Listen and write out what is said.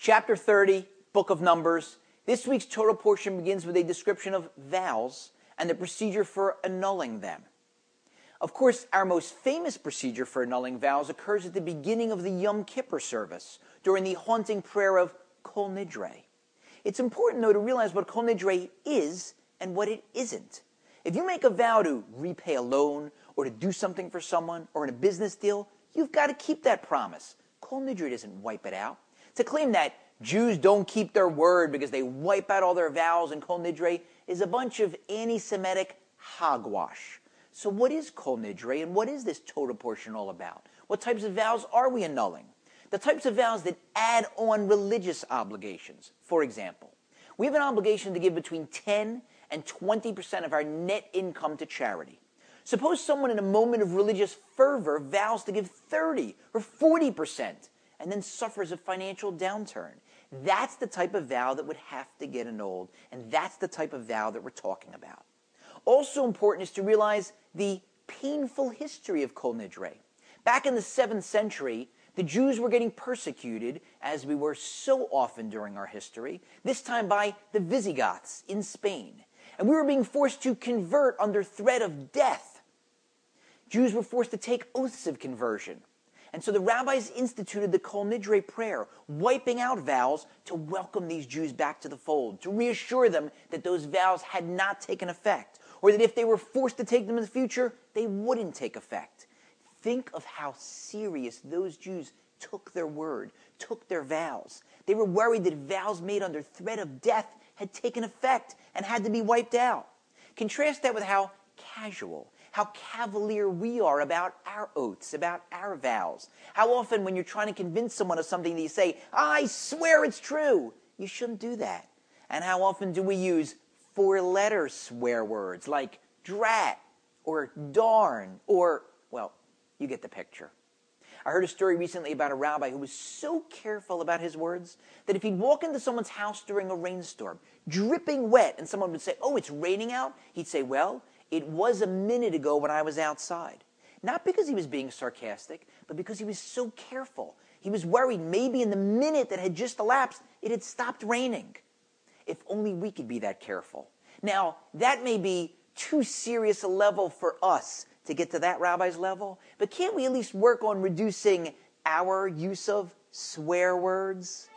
Chapter 30, Book of Numbers. This week's Torah portion begins with a description of vows and the procedure for annulling them. Of course, our most famous procedure for annulling vows occurs at the beginning of the Yom Kippur service during the haunting prayer of Kol Nidre. It's important, though, to realize what Kol Nidre is and what it isn't. If you make a vow to repay a loan or to do something for someone or in a business deal, you've got to keep that promise. Kol Nidre doesn't wipe it out. To claim that Jews don't keep their word because they wipe out all their vows in Kol Nidre is a bunch of anti-Semitic hogwash. So what is Kol Nidre and what is this Torah portion all about? What types of vows are we annulling? The types of vows that add on religious obligations. For example, we have an obligation to give between 10 and 20% of our net income to charity. Suppose someone in a moment of religious fervor vows to give 30 or 40% and then suffers a financial downturn. That's the type of vow that would have to get annulled, and that's the type of vow that we're talking about. Also important is to realize the painful history of Kol Nidre. Back in the 7th century, the Jews were getting persecuted, as we were so often during our history, this time by the Visigoths in Spain. And we were being forced to convert under threat of death. Jews were forced to take oaths of conversion. And so the rabbis instituted the Kol Nidre prayer, wiping out vows to welcome these Jews back to the fold, to reassure them that those vows had not taken effect, or that if they were forced to take them in the future, they wouldn't take effect. Think of how serious those Jews took their word, took their vows. They were worried that vows made under threat of death had taken effect and had to be wiped out. Contrast that with how casual, how cavalier we are about our oaths, about our vows. How often, when you're trying to convince someone of something, that you say, I swear it's true. You shouldn't do that. And how often do we use four letter swear words like drat or darn or, well, you get the picture. I heard a story recently about a rabbi who was so careful about his words that if he'd walk into someone's house during a rainstorm, dripping wet, and someone would say, Oh, it's raining out, he'd say, Well, it was a minute ago when I was outside. Not because he was being sarcastic, but because he was so careful. He was worried maybe in the minute that had just elapsed, it had stopped raining. If only we could be that careful. Now, that may be too serious a level for us to get to that rabbi's level, but can't we at least work on reducing our use of swear words?